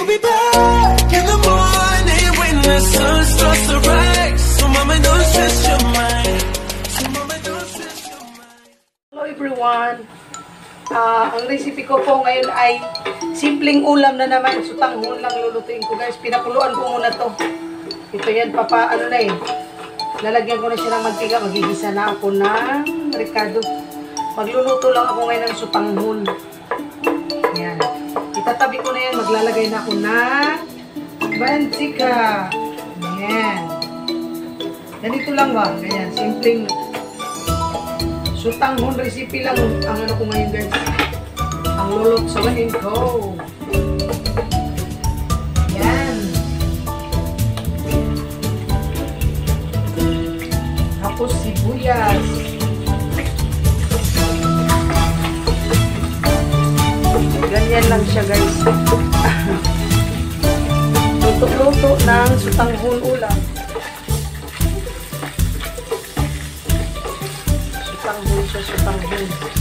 We'll be back in the morning when the sun. So mama, don't stress your mind. So mama, don't stress your mind. Hello everyone! Ah, ang recipe ko po ngayon ay simpleng ulam na naman. Sutanghon lang lulutuin ko guys. Pinakuluan ko muna to. Ito yan, papa, ano na eh. Lalagyan ko na siya ng mantika. Magigisa na ako ng ricado. Magluluto lang ako ngayon ng sutanghon. Yan. Itatabi ko na yan. Maglalagay na ako ng mantika. Yan. Ganito lang ba? Ganyan. Simpleng Sutanghon recipe lang ang ano ko ngayon guys. Ang lulot sa wahin ko. Yan. Tapos sibuyas. Siya guys. Luto-luto ng sutanghon ulam. Sutanghon siya, sutanghon.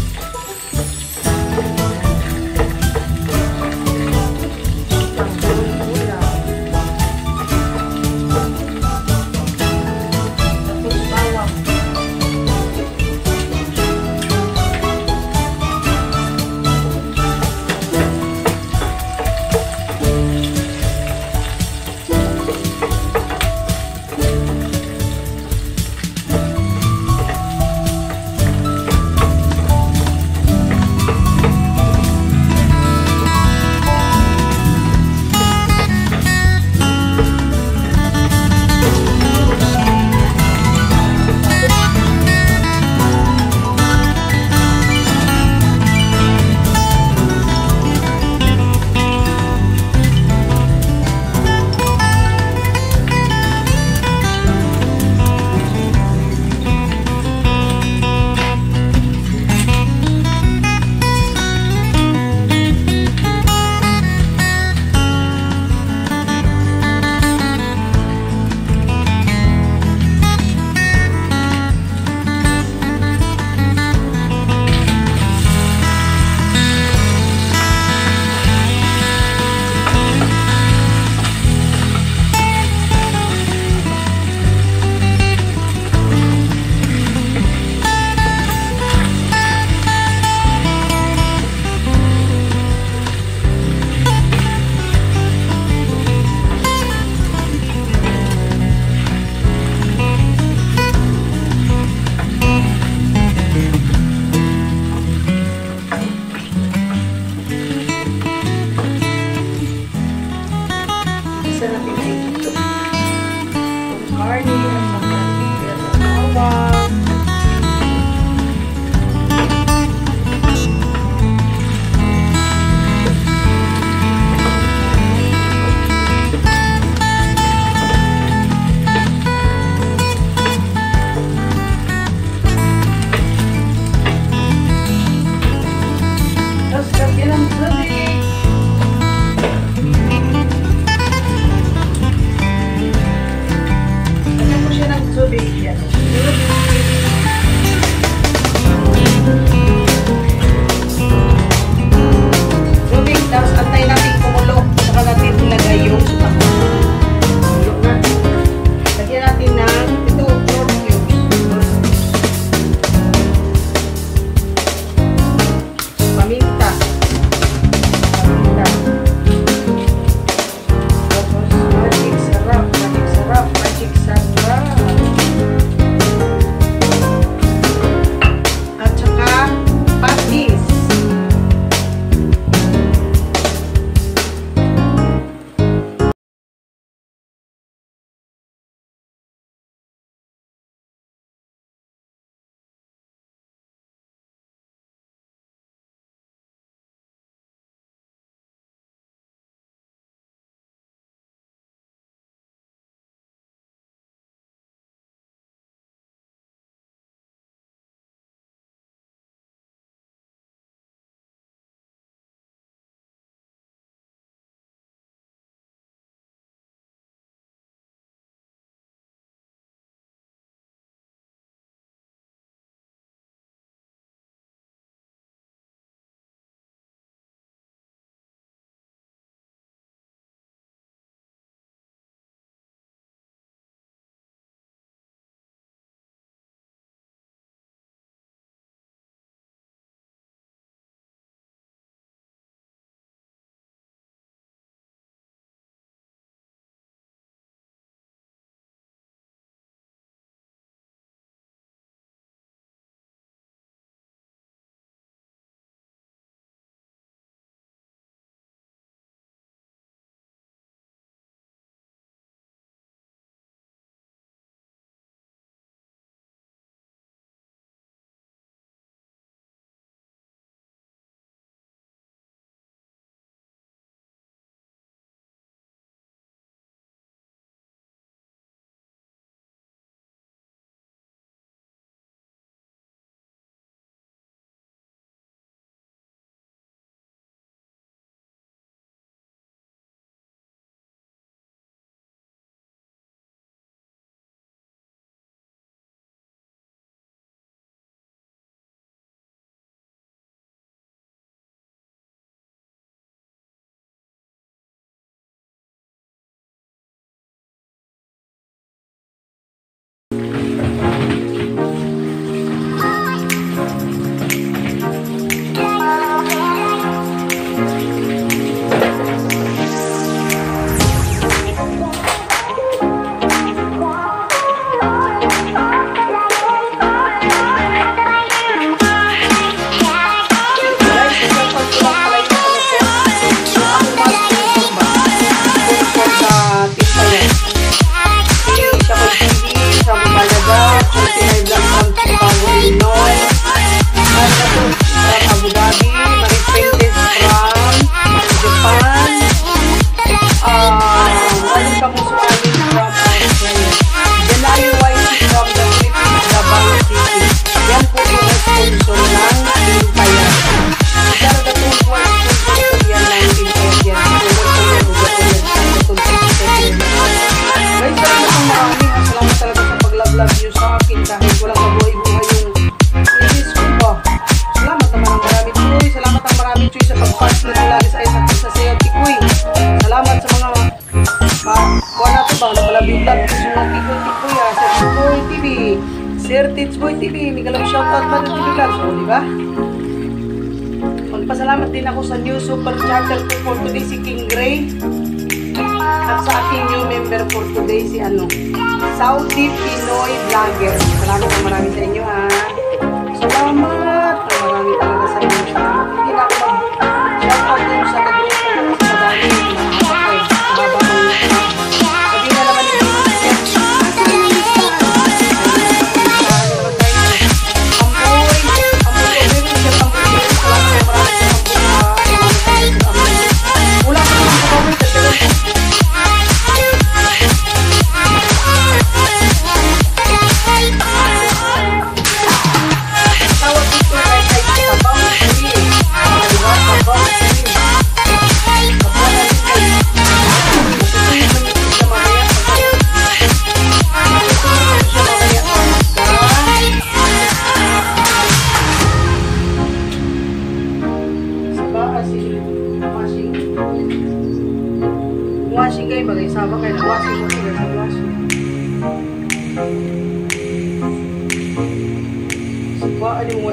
party. Sir Titsboy TV. May galang shoutout pa ng TV Vlogs. O, di ba? Magpasalamat din ako sa new super chatter ko for today si King Gray. At sa aking new member for today si ano, Saudi Pinoy Vlogger. Salamat na marami sa inyo ha. Salamat!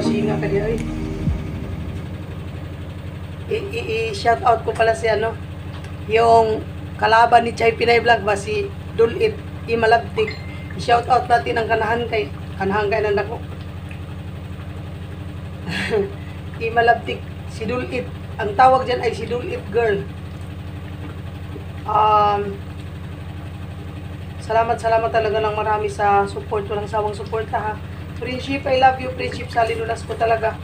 Suba, ano yung washing nga ka diya, ay. I-shout out ko pala si ano, yung kalaban ni Chay Pinay Vlog ba si Dulit Imalabtik. I-shout out natin ang kanahan kay kanahan kay nan ako. Imalabtik si Dulit. Ang tawag diyan ay si Dulit Girl. Um, salamat, salamat talaga ng marami sa support. Walang sawang support ha. Friendship, I love you. Friendship, sa linunas ko talaga.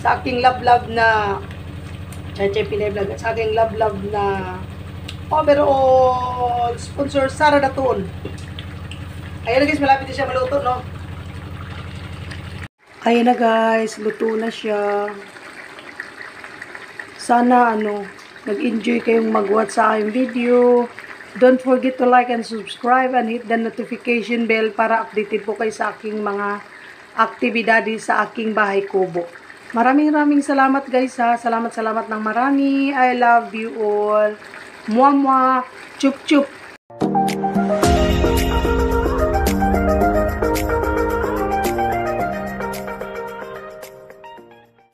Sa aking love-love na Chache Pinay Vlog at sa aking love-love na overall sponsor Sara Datuon. Ayan na guys, malapit na siya maluto, no? Ayan na guys, luto na siya. Sana ano, nag-enjoy kayong mag-watch sa aking video. Don't forget to like and subscribe and hit the notification bell para updated po kayo sa aking mga aktibidades sa aking bahay kubo. Maraming maraming salamat guys ha. Salamat salamat ng marami. I love you all. Mwah mwah. Chup chup.